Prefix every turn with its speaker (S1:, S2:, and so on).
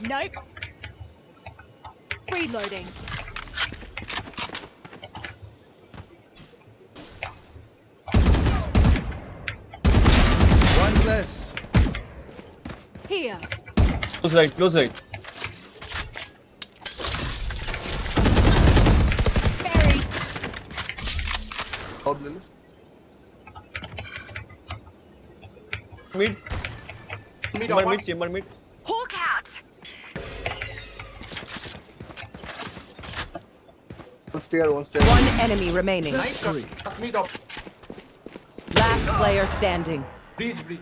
S1: Nope. Reloading.
S2: One less.
S1: Here.
S3: Close right, close right.
S1: Buried.
S4: Top ले लो
S3: Mid,
S4: Mid
S3: chamber
S4: up,
S3: mid, chamber mid.
S4: One stair, one stair.
S5: One enemy remaining.
S4: Nice.
S5: Last player standing.
S4: Breach, breach.